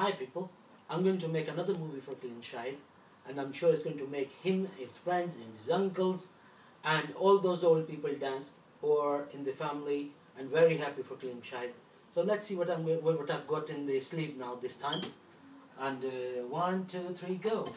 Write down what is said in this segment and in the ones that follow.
Hi people, I'm going to make another movie for Kaleem Shahid and I'm sure it's going to make him, his friends and his uncles and all those old people dance who are in the family and very happy for Kaleem Shahid. So let's see what, I'm, what I've got in the sleeve now this time. And uh, one, two, three, go.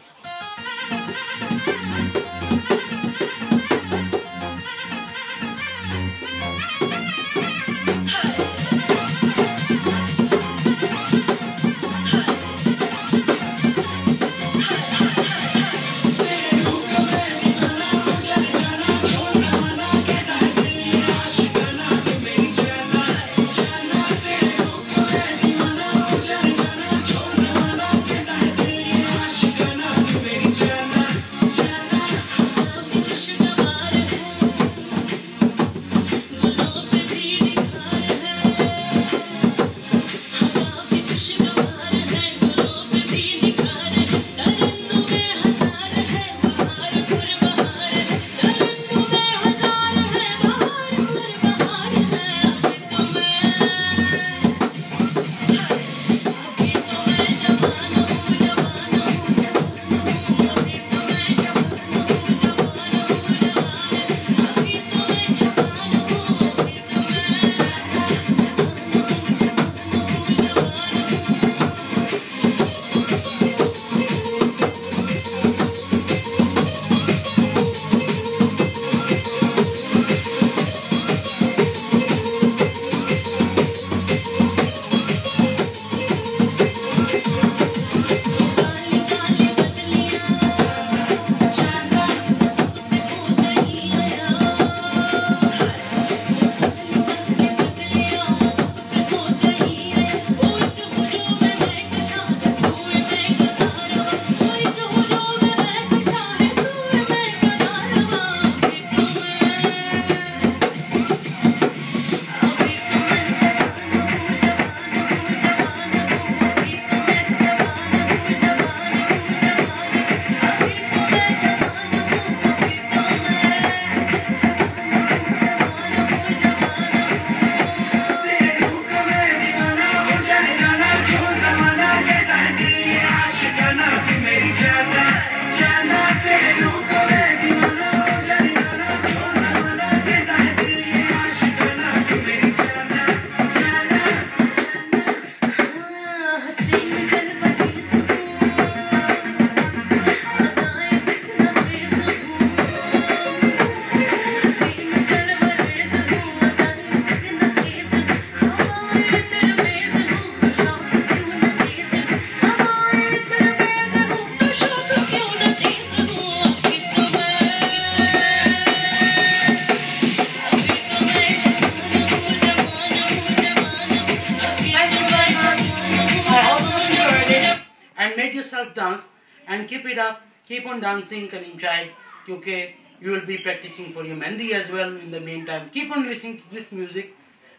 Yourself dance and keep it up. Keep on dancing Kaleem Shahid okay? You will be practicing for your Mehndi as well in the meantime. Keep on listening to this music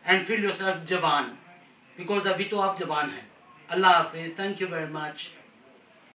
and feel yourself Jawan. Because abhi to aap Jawan hai. Allah Hafiz. Thank you very much